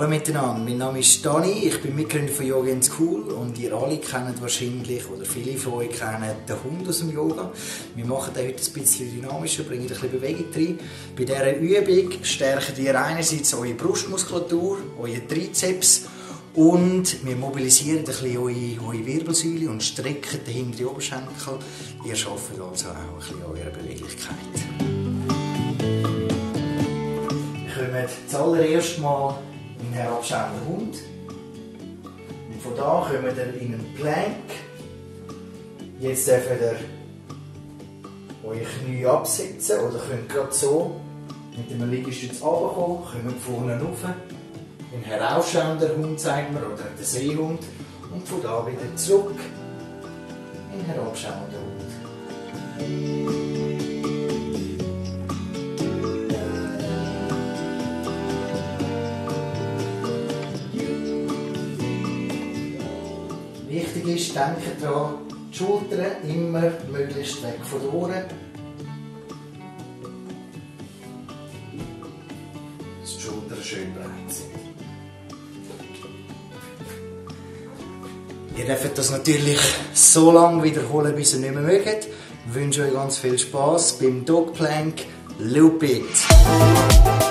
Hallo miteinander, mein Name ist Dani, ich bin Mitgründer von Yoga in School und ihr alle kennt wahrscheinlich, oder viele von euch kennen den Hund aus dem Yoga. Wir machen den heute ein bisschen dynamischer, bringen ein bisschen Bewegung rein. Bei dieser Übung stärkt ihr einerseits eure Brustmuskulatur, eure Trizeps und wir mobilisieren ein bisschen eure, eure Wirbelsäule und strecken den hinteren Oberschenkel. Ihr schafft also auch ein bisschen eure Beweglichkeit. Wir kommen zuallererst mal einen herabschauenden Hund. Und von da kommen wir in einen Plank. Jetzt dürft ihr eure Knie absetzen oder könnt gerade so mit dem Liegestütz runterkommen, kommt vorne rauf. Ein herausschauender Hund zeigen wir, oder der Seehund. Und von da wieder zurück. Ein herabschauender Hund. Wichtig ist, denke daran, die Schultern immer möglichst weg von den Ohren. Dass die Schultern schön breit sind. Ihr dürft das natürlich so lange wiederholen, bis ihr nicht mehr mögt. Ich wünsche euch ganz viel Spaß beim Dog Plank. Loop it!